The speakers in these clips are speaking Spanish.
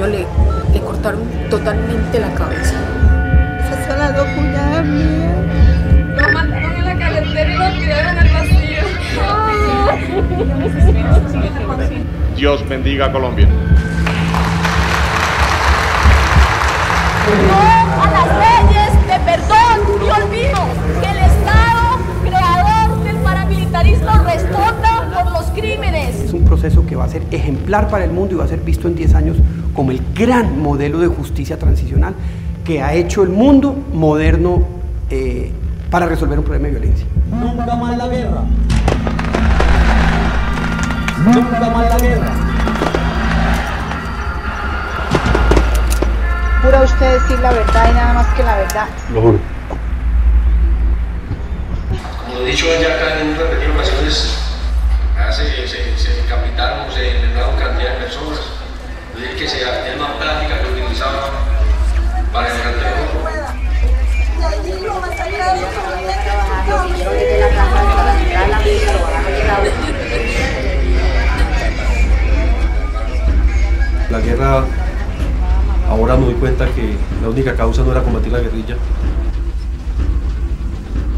le, le cortaron totalmente la cabeza. Esas son las dos cuñadas mías. Los mataron en la carretera y los tiraron al vacío. Dios bendiga a Colombia. No a las leyes de perdón y olvido. Que el Estado creador del paramilitarismo responda por los crímenes. Es un proceso que va a ser ejemplar para el mundo y va a ser visto en 10 años como el gran modelo de justicia transicional que ha hecho el mundo moderno eh, para resolver un problema de violencia. Nunca más la guerra. Nunca más la guerra. Jura usted decir la verdad y nada más que la verdad. Lo juro. Como he dicho ya acá en repetidas ocasiones, que sea la misma práctica que utilizaban para el. La guerra, ahora me doy cuenta que la única causa no era combatir la guerrilla,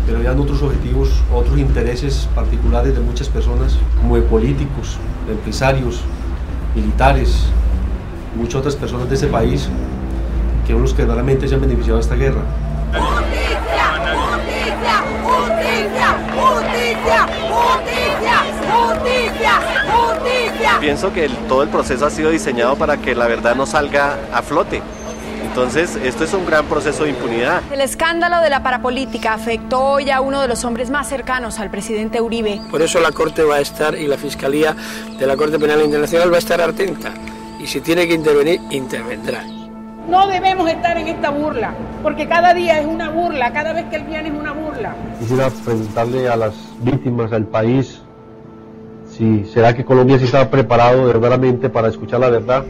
pero habían otros objetivos, otros intereses particulares de muchas personas, como de políticos, de empresarios, militares, muchas otras personas de ese país, que son los que realmente se han beneficiado de esta guerra. Justicia, justicia, justicia, justicia, justicia, justicia, justicia. Pienso que el- todo el proceso ha sido diseñado para que la verdad no salga a flote. Entonces, esto es un gran proceso de impunidad. El escándalo de la parapolítica afectó hoy a uno de los hombres más cercanos al presidente Uribe. Por eso la Corte va a estar y la Fiscalía de la Corte Penal Internacional va a estar atenta. Y si tiene que intervenir, intervendrá. No debemos estar en esta burla, porque cada día es una burla, cada vez que él viene es una burla. Quisiera preguntarle a las víctimas, al país, si será que Colombia sí está preparado verdaderamente para escuchar la verdad